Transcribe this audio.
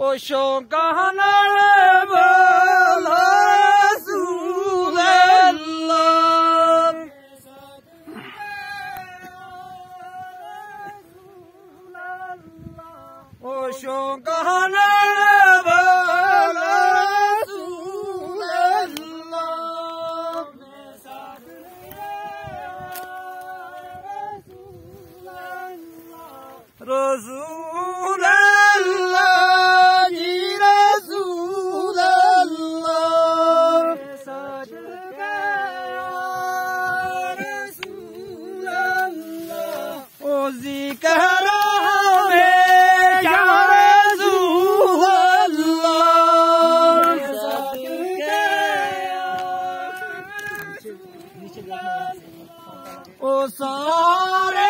O şokanlar Resulallah O şokanlar Resulallah Resulallah او سارے